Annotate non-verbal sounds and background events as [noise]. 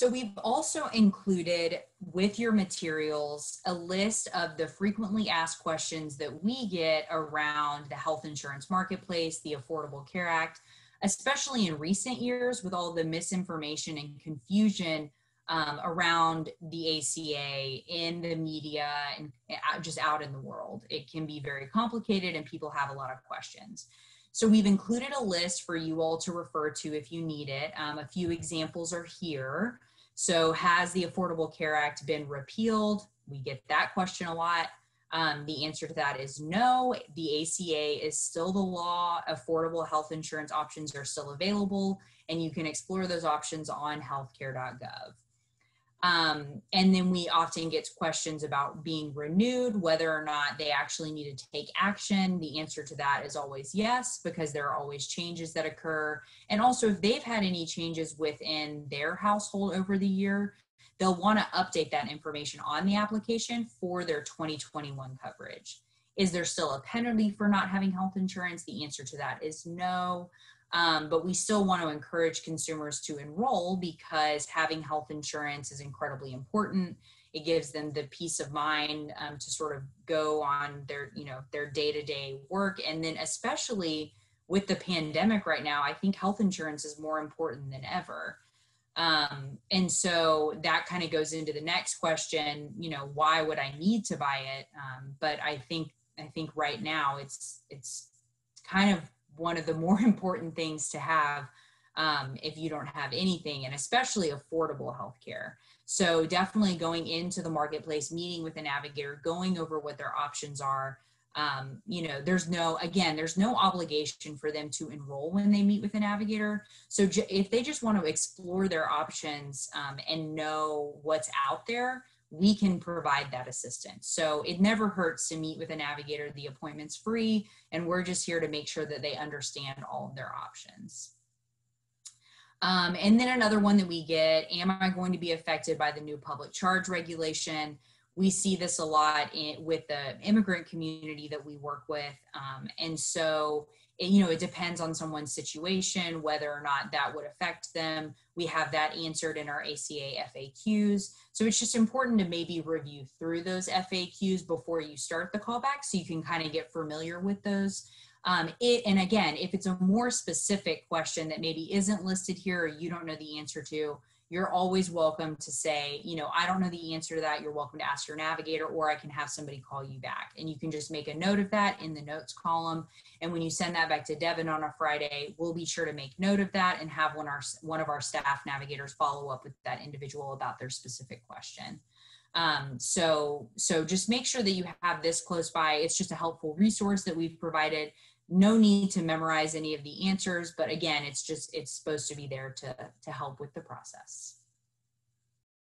So we've also included with your materials a list of the frequently asked questions that we get around the health insurance marketplace, the Affordable Care Act, especially in recent years with all the misinformation and confusion um, around the ACA in the media and uh, just out in the world. It can be very complicated and people have a lot of questions. So we've included a list for you all to refer to if you need it. Um, a few examples are here. So has the Affordable Care Act been repealed? We get that question a lot. Um, the answer to that is no. The ACA is still the law. Affordable health insurance options are still available, and you can explore those options on healthcare.gov. Um, and then we often get questions about being renewed, whether or not they actually need to take action. The answer to that is always yes, because there are always changes that occur. And also, if they've had any changes within their household over the year, they'll want to update that information on the application for their 2021 coverage. Is there still a penalty for not having health insurance? The answer to that is no. Um, but we still want to encourage consumers to enroll because having health insurance is incredibly important. It gives them the peace of mind um, to sort of go on their, you know, their day-to-day work, and then especially with the pandemic right now, I think health insurance is more important than ever. Um, and so that kind of goes into the next question. You know, why would I need to buy it? Um, but I think I think right now it's it's kind of one of the more [laughs] important things to have um, if you don't have anything, and especially affordable healthcare. So, definitely going into the marketplace, meeting with a navigator, going over what their options are. Um, you know, there's no, again, there's no obligation for them to enroll when they meet with a navigator. So, j- if they just want to explore their options um, and know what's out there, we can provide that assistance. So it never hurts to meet with a navigator. The appointment's free, and we're just here to make sure that they understand all of their options. Um, and then another one that we get Am I going to be affected by the new public charge regulation? We see this a lot in, with the immigrant community that we work with. Um, and so you know, it depends on someone's situation, whether or not that would affect them. We have that answered in our ACA FAQs. So it's just important to maybe review through those FAQs before you start the callback so you can kind of get familiar with those. Um, it, and again, if it's a more specific question that maybe isn't listed here or you don't know the answer to, you're always welcome to say, you know, I don't know the answer to that. You're welcome to ask your navigator, or I can have somebody call you back. And you can just make a note of that in the notes column. And when you send that back to Devin on a Friday, we'll be sure to make note of that and have one, our, one of our staff navigators follow up with that individual about their specific question. Um, so, so just make sure that you have this close by. It's just a helpful resource that we've provided no need to memorize any of the answers but again it's just it's supposed to be there to to help with the process